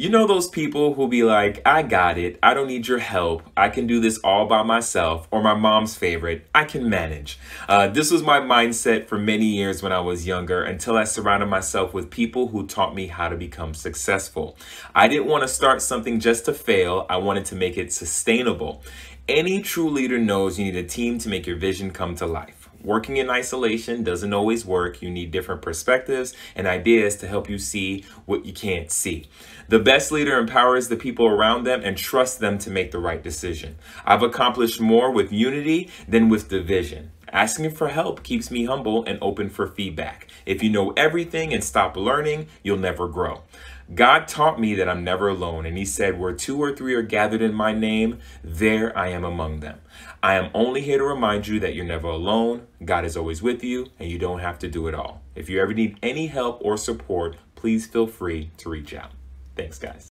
You know those people who be like, I got it, I don't need your help, I can do this all by myself, or my mom's favorite, I can manage. Uh, this was my mindset for many years when I was younger until I surrounded myself with people who taught me how to become successful. I didn't want to start something just to fail, I wanted to make it sustainable. Any true leader knows you need a team to make your vision come to life. Working in isolation doesn't always work. You need different perspectives and ideas to help you see what you can't see. The best leader empowers the people around them and trusts them to make the right decision. I've accomplished more with unity than with division. Asking for help keeps me humble and open for feedback. If you know everything and stop learning, you'll never grow. God taught me that I'm never alone, and He said, Where two or three are gathered in my name, there I am among them. I am only here to remind you that you're never alone, God is always with you, and you don't have to do it all. If you ever need any help or support, please feel free to reach out. Thanks, guys.